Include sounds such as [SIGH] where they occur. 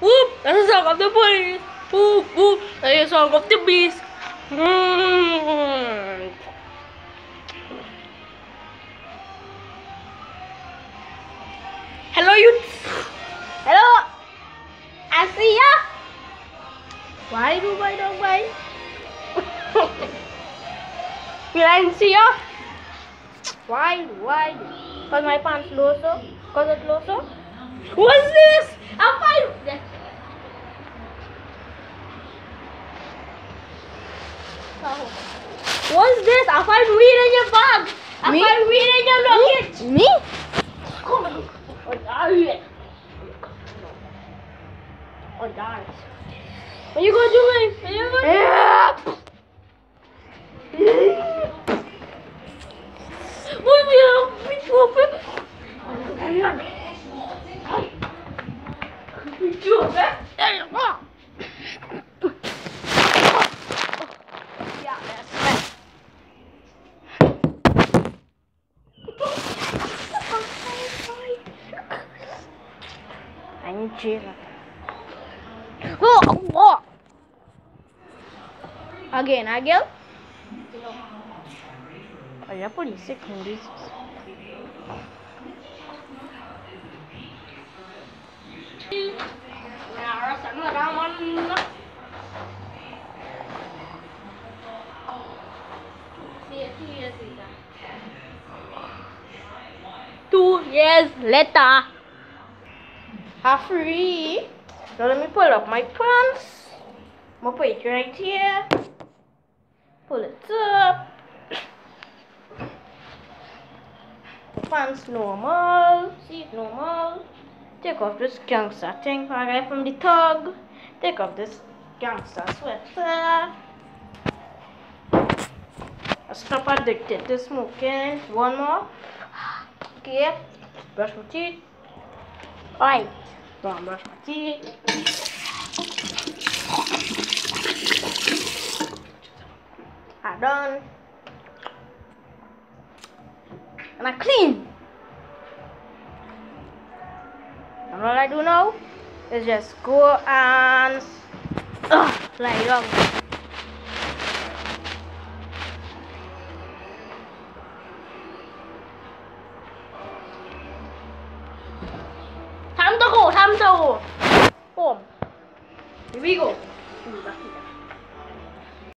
Whoop! That's the song of the police. Whoop whoop! That's the song of the beast. Mm. Hello. I see ya. Why do [LAUGHS] I I see ya? Why? Why? Cause my pants low so? Cause it's low? What's this? I'm fine. What's this? I find weed in your bag. I Me? find weed in your luggage. Me? Come on. Oh, die. Oh, die. What you gonna do? What you gonna do? What Ajuda! É mentira. Oh, oh. Again, again. Olha a polícia com isso. Years later. are free. Now let me pull up my pants. I'm gonna put it right here. Pull it up. Pants normal. See it normal. Take off this gangster thing I got from the tug. Take off this gangster sweater. Stop addicted to smoking. One more. Okay. Brush my teeth. Alright. Go on, brush my teeth. I done. And I clean. And all I do now is just go and uh, lie down. 무서워. Here we go.